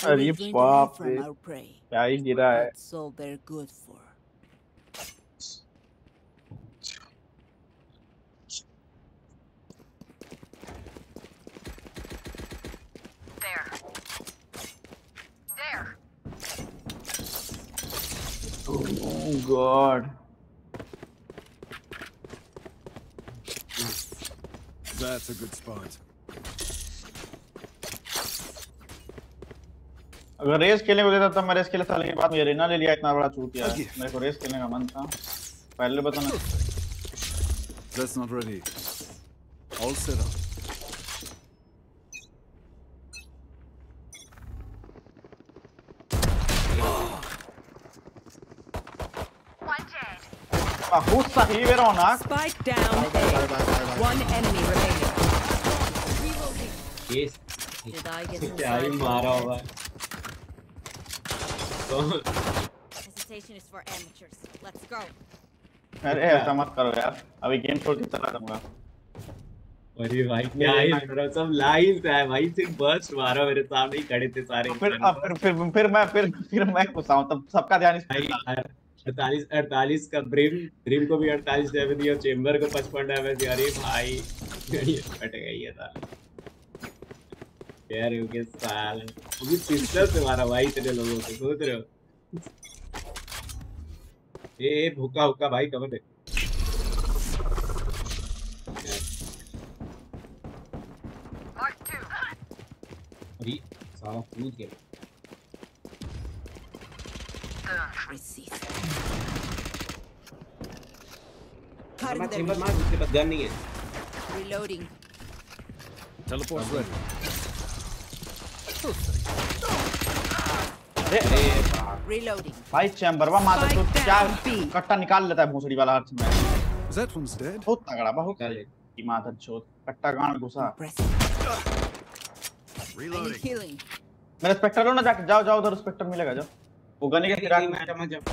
Keep swap, from. Yeah, you that. That's all they're good for. There. There. Oh god. That's a good spot. अगर race खेलने को देता तो मैं race खेले साल के बाद रेना ले लिया इतना बड़ा चूत यार मेरे को रेस खेलने का मन था। पहले बताना। That's not ready. All set up. ही अरे ऐसा मत करो यार अभी गेम छोड़ के चला जाऊँगा अरे भाई क्या ही? मेरा सब लाइन से है भाई सिर्फ़ बर्स्ट मारा मेरे सामने ही खड़े थे सारे फिर अब फिर फिर फिर मैं फिर फिर मैं घुसा हूँ तब सबका ध्यान इस पे था। अड़तालीस अड़तालीस का ब्रिम ब्रिम को भी अड़तालीस डैमेज दिया चेम्बर को पचपन डैमेज दिया। अरे भाई ये फट गई है साला यार ये साल वो भी पिस्टल से मारा भाई तेरे लोगों को सोच रहे हो ए भूखा हुक्का भाई कवर दे Mark अभी साला कूद गया मार चेम्बर मार उसके पास गन नहीं है Reloading. Teleport's ready. भाई चैम्बरवा माता तो Spike क्या कट्टा निकाल लेता है भूसड़ी वाला हर समय That one's dead. बहुत तगड़ा बहुत की माता चोत कट्टा गांड घुसा। Reloading. मेरा स्पेक्टर लो ना जाके जाओ जाओ उधर स्पेक्टर मिलेगा जाओ। वो गन के फिराक में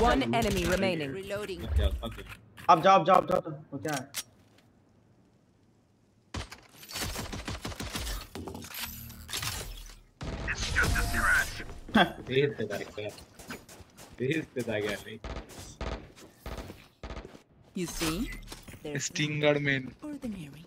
One enemy remaining. Reloading. अब जाओ अब जाओ अब जाओ। तो वो क्या है? क्या नहीं You see? Sting guard men ordinary.